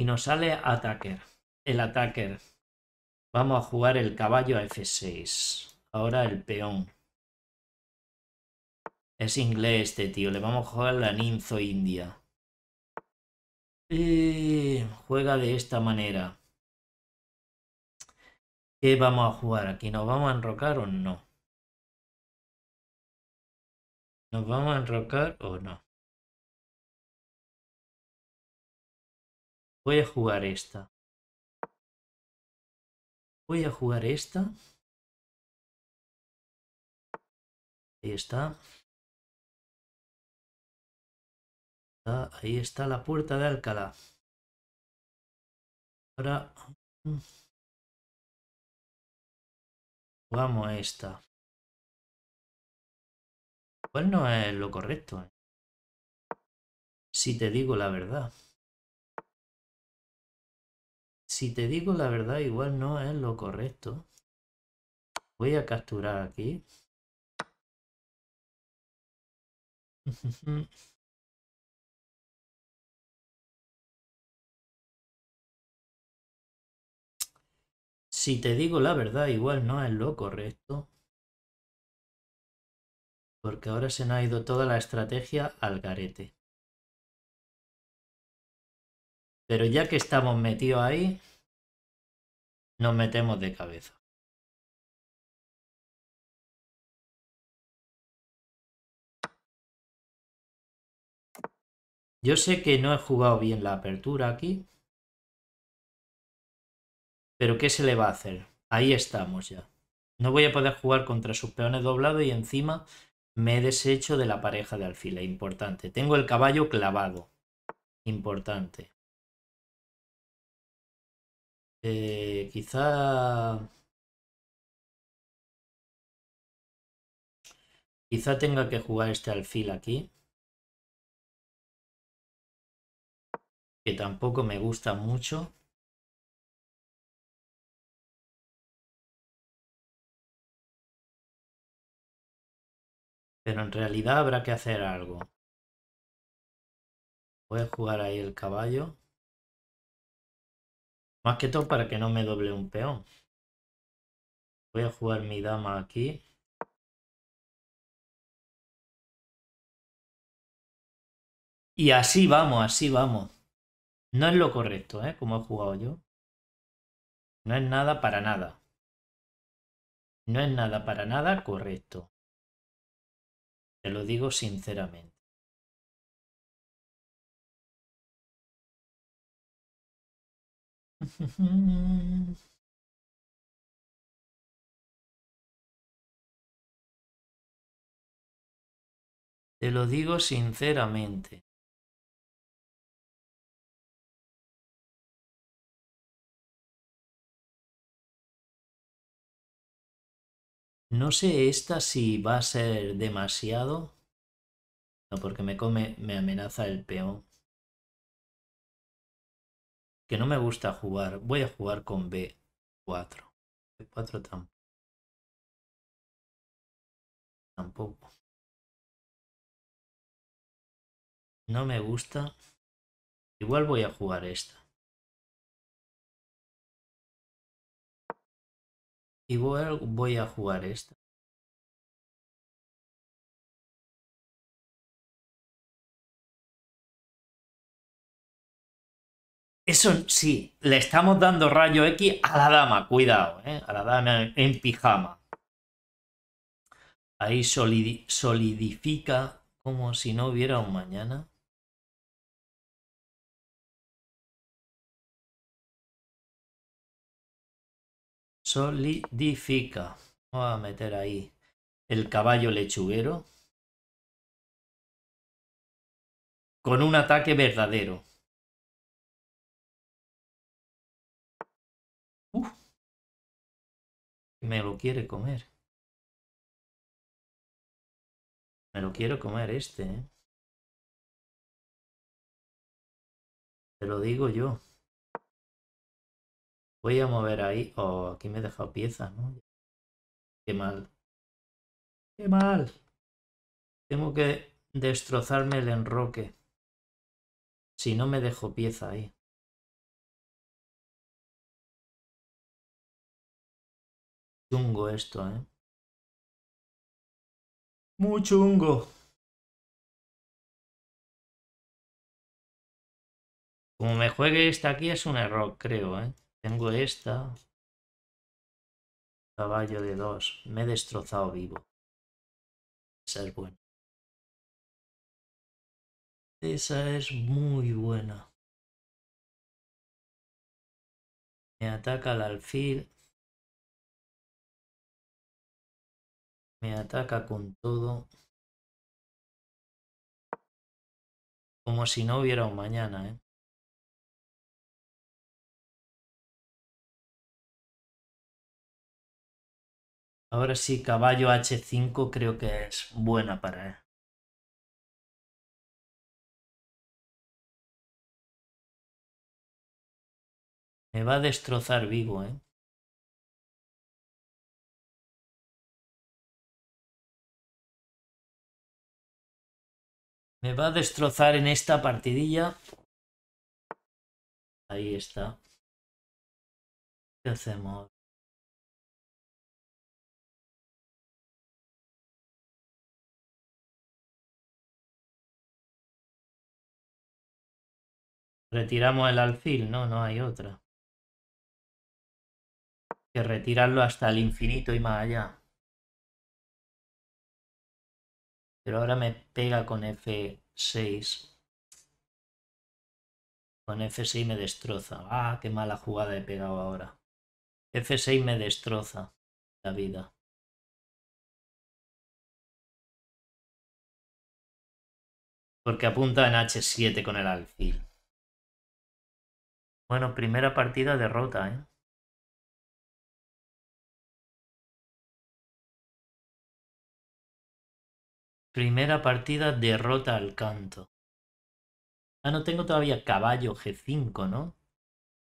Y nos sale attacker. El attacker. Vamos a jugar el caballo a F6. Ahora el peón. Es inglés este tío. Le vamos a jugar la ninzo india. Y juega de esta manera. ¿Qué vamos a jugar aquí? ¿Nos vamos a enrocar o no? ¿Nos vamos a enrocar o no? Voy a jugar esta. Voy a jugar esta. Ahí está. Ahí está la puerta de Alcalá. Ahora... Mm. Jugamos a esta. Pues no es lo correcto. ¿eh? Si te digo la verdad. Si te digo la verdad, igual no es lo correcto. Voy a capturar aquí. Si te digo la verdad, igual no es lo correcto. Porque ahora se nos ha ido toda la estrategia al garete. Pero ya que estamos metidos ahí, nos metemos de cabeza. Yo sé que no he jugado bien la apertura aquí. Pero ¿qué se le va a hacer? Ahí estamos ya. No voy a poder jugar contra sus peones doblados y encima me he deshecho de la pareja de alfila. Importante. Tengo el caballo clavado. Importante. Eh, quizá... Quizá tenga que jugar este alfil aquí. Que tampoco me gusta mucho. Pero en realidad habrá que hacer algo. Voy a jugar ahí el caballo. Más que todo para que no me doble un peón. Voy a jugar mi dama aquí. Y así vamos, así vamos. No es lo correcto, ¿eh? Como he jugado yo. No es nada para nada. No es nada para nada correcto. Te lo digo sinceramente. Te lo digo sinceramente. No sé esta si va a ser demasiado. No, porque me come, me amenaza el peón. Que no me gusta jugar. Voy a jugar con B4. B4 tampoco. Tampoco. No me gusta. Igual voy a jugar esta. Igual voy a jugar esta. Eso sí, le estamos dando rayo X a la dama, cuidado, ¿eh? a la dama en pijama. Ahí solidifica como si no hubiera un mañana. Solidifica. Vamos a meter ahí el caballo lechuguero. Con un ataque verdadero. Me lo quiere comer. Me lo quiero comer este, ¿eh? Te lo digo yo. Voy a mover ahí. Oh, aquí me he dejado piezas, ¿no? Qué mal. Qué mal. Tengo que destrozarme el enroque. Si no me dejo pieza ahí. Chungo esto, ¿eh? Muy chungo. Como me juegue esta aquí es un error, creo, ¿eh? Tengo esta. Caballo de dos. Me he destrozado vivo. Esa es buena. Esa es muy buena. Me ataca el alfil. Me ataca con todo. Como si no hubiera un mañana, ¿eh? Ahora sí, caballo H5 creo que es buena para él. Me va a destrozar vivo, ¿eh? Me va a destrozar en esta partidilla. Ahí está. ¿Qué hacemos? Retiramos el alfil, no, no hay otra. Que retirarlo hasta el infinito y más allá. Pero ahora me pega con F6. Con F6 me destroza. Ah, qué mala jugada he pegado ahora. F6 me destroza la vida. Porque apunta en H7 con el alfil. Bueno, primera partida derrota, ¿eh? Primera partida derrota al canto. Ah, no tengo todavía caballo G5, ¿no?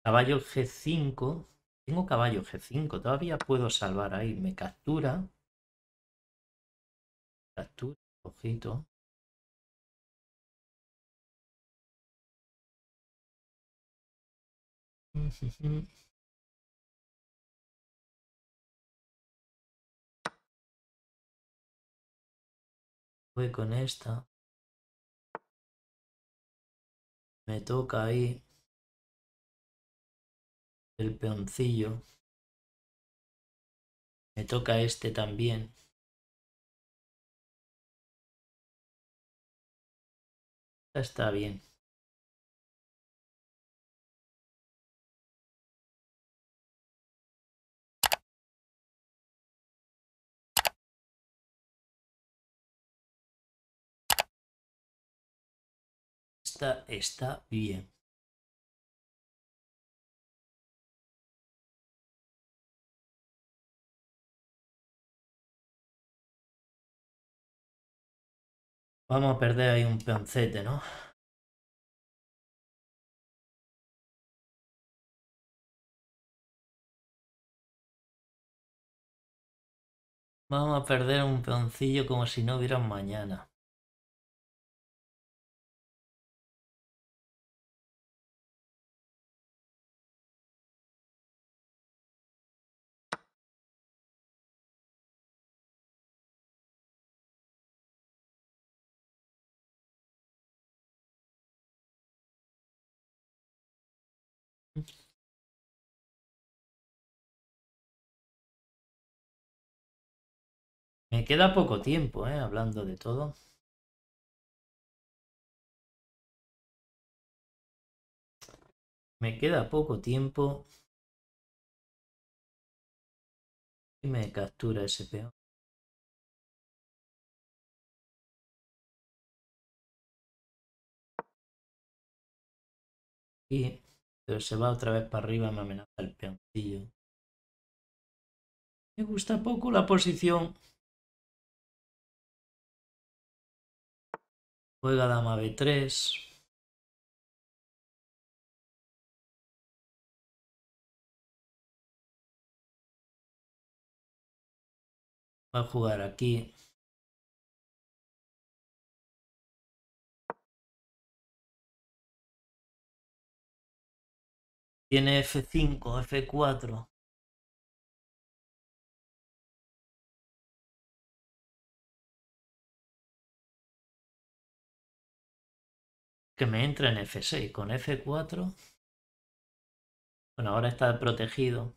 Caballo G5. Tengo caballo G5. Todavía puedo salvar ahí. Me captura. Captura. Ojito. Voy con esta. Me toca ahí el peoncillo. Me toca este también. Está bien. Está bien. Vamos a perder ahí un peoncete, ¿no? Vamos a perder un peoncillo como si no hubiera mañana. Me queda poco tiempo, ¿eh? Hablando de todo. Me queda poco tiempo. Y me captura ese peón. Y pero se va otra vez para arriba, me amenaza el peoncillo. Me gusta poco la posición. Juega dama B3. Va a jugar aquí. Tiene F5, F4. Que me entra en F6. Con F4. Bueno, ahora está protegido.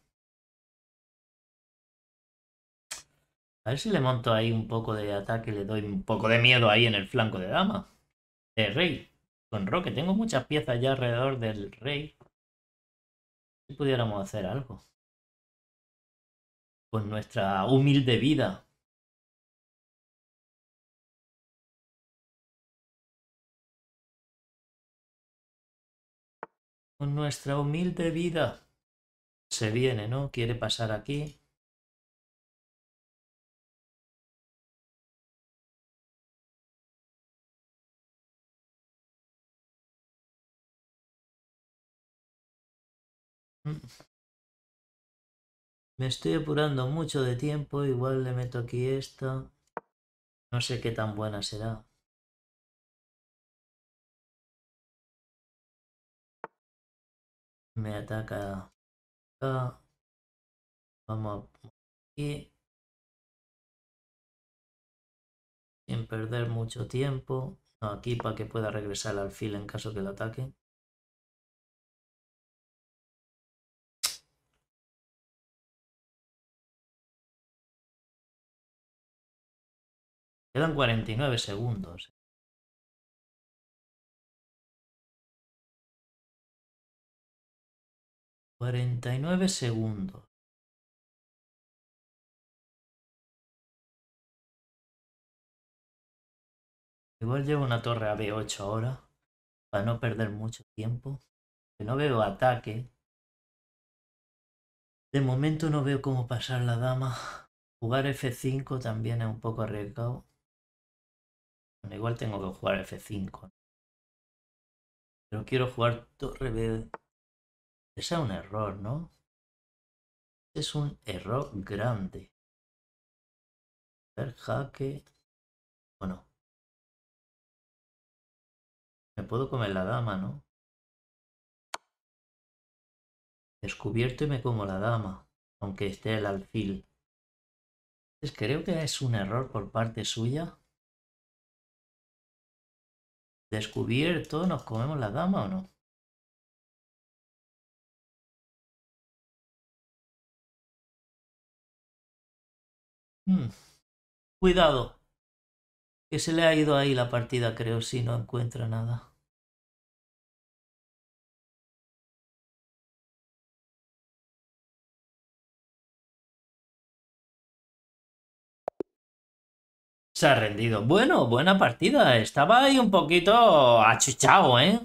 A ver si le monto ahí un poco de ataque, le doy un poco de miedo ahí en el flanco de dama. De rey. Con roque. Tengo muchas piezas ya alrededor del rey. Pudiéramos hacer algo. Con nuestra humilde vida. Con nuestra humilde vida. Se viene, ¿no? Quiere pasar aquí. Me estoy apurando mucho de tiempo, igual le meto aquí esta. No sé qué tan buena será. Me ataca acá. Vamos aquí. Sin perder mucho tiempo. aquí para que pueda regresar al alfil en caso que lo ataque. Quedan 49 segundos. Cuarenta y nueve segundos. Igual llevo una torre a B8 ahora. Para no perder mucho tiempo. Que no veo ataque. De momento no veo cómo pasar la dama. Jugar F5 también es un poco arriesgado igual tengo que jugar F5. Pero quiero jugar torre B. Ese es un error, ¿no? Es un error grande. Ver jaque. Bueno. Me puedo comer la dama, ¿no? Descubierto y me como la dama. Aunque esté el alfil. Entonces creo que es un error por parte suya. Descubierto, ¿nos comemos la dama o no? Hmm. Cuidado. Que se le ha ido ahí la partida, creo, si no encuentra nada. Se ha rendido. Bueno, buena partida. Estaba ahí un poquito achuchado, ¿eh?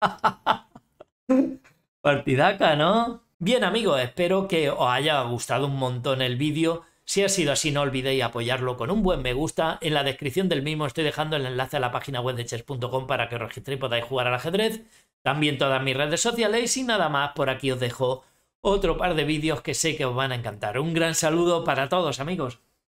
Partidaca, ¿no? Bien amigos, espero que os haya gustado un montón el vídeo. Si ha sido así, no olvidéis apoyarlo con un buen me gusta. En la descripción del mismo estoy dejando el enlace a la página web de chess.com para que os registréis y podáis jugar al ajedrez. También todas mis redes sociales y nada más, por aquí os dejo otro par de vídeos que sé que os van a encantar. Un gran saludo para todos amigos.